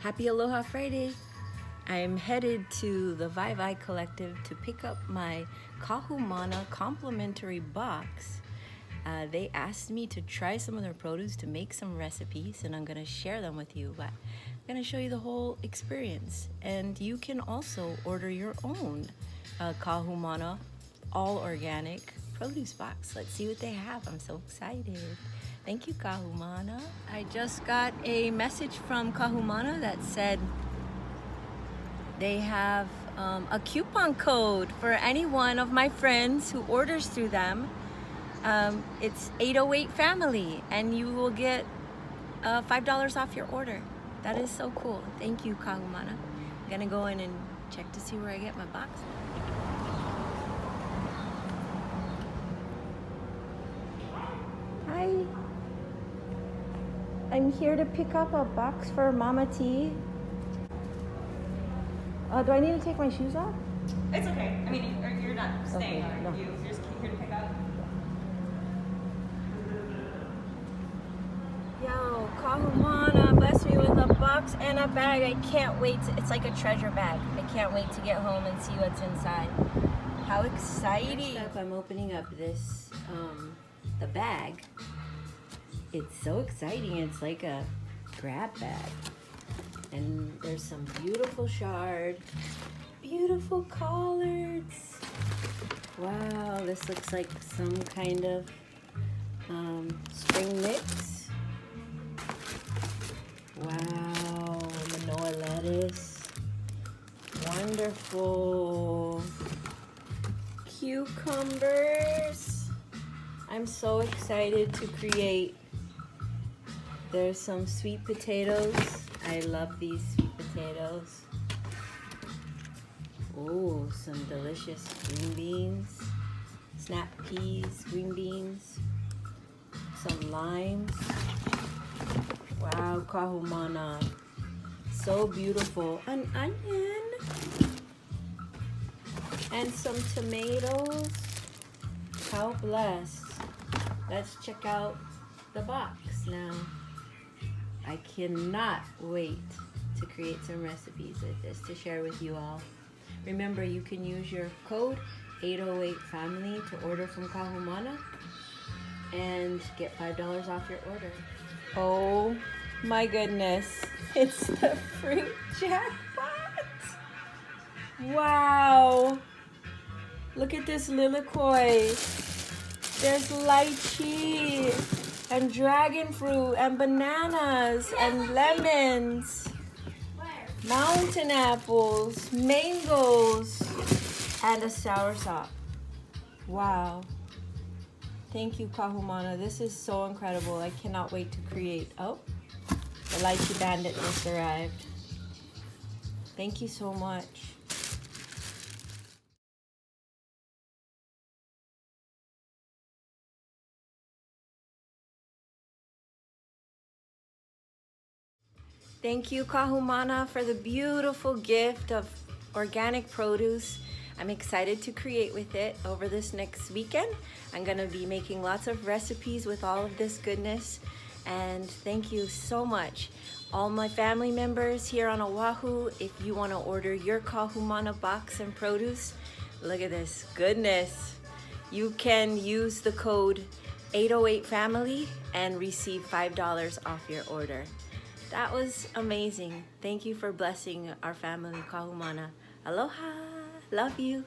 Happy Aloha Friday! I'm headed to the Wai Wai Collective to pick up my Kahumana complimentary box. Uh, they asked me to try some of their produce to make some recipes and I'm gonna share them with you. But I'm gonna show you the whole experience. And you can also order your own uh, Kahumana all organic produce box. Let's see what they have. I'm so excited. Thank you, Kahumana. I just got a message from Kahumana that said they have um, a coupon code for any one of my friends who orders through them. Um, it's 808 Family, and you will get uh, $5 off your order. That is so cool. Thank you, Kahumana. I'm gonna go in and check to see where I get my box. Hi. I'm here to pick up a box for Mama T. Uh, do I need to take my shoes off? It's okay. I mean, you're, you're not staying, Okay, are no. you? You're just here to pick up? Yo, Kahumana blessed me with a box and a bag. I can't wait. To, it's like a treasure bag. I can't wait to get home and see what's inside. How exciting! Next up, I'm opening up this, um, the bag. It's so exciting. It's like a grab bag. And there's some beautiful chard, beautiful collards. Wow, this looks like some kind of um, spring mix. Wow, Manoa lettuce. Wonderful. Cucumbers. I'm so excited to create. There's some sweet potatoes. I love these sweet potatoes. Oh, some delicious green beans, snap peas, green beans, some limes. Wow, kahumana. So beautiful. An onion. And some tomatoes. How blessed. Let's check out the box now. I cannot wait to create some recipes with this to share with you all. Remember, you can use your code 808FAMILY to order from Kahumana and get $5 off your order. Oh my goodness. It's the fruit jackpot. Wow. Look at this lilikoi. There's lychee and dragon fruit and bananas and lemons. Mountain apples, mangoes, and a sour sop. Wow. Thank you, Kahumana. This is so incredible. I cannot wait to create. Oh, the lychee bandit just arrived. Thank you so much. Thank you, Kahumana, for the beautiful gift of organic produce. I'm excited to create with it over this next weekend. I'm gonna be making lots of recipes with all of this goodness. And thank you so much. All my family members here on Oahu, if you wanna order your Kahumana box and produce, look at this goodness. You can use the code 808FAMILY and receive $5 off your order. That was amazing. Thank you for blessing our family, Kahumana. Aloha. Love you.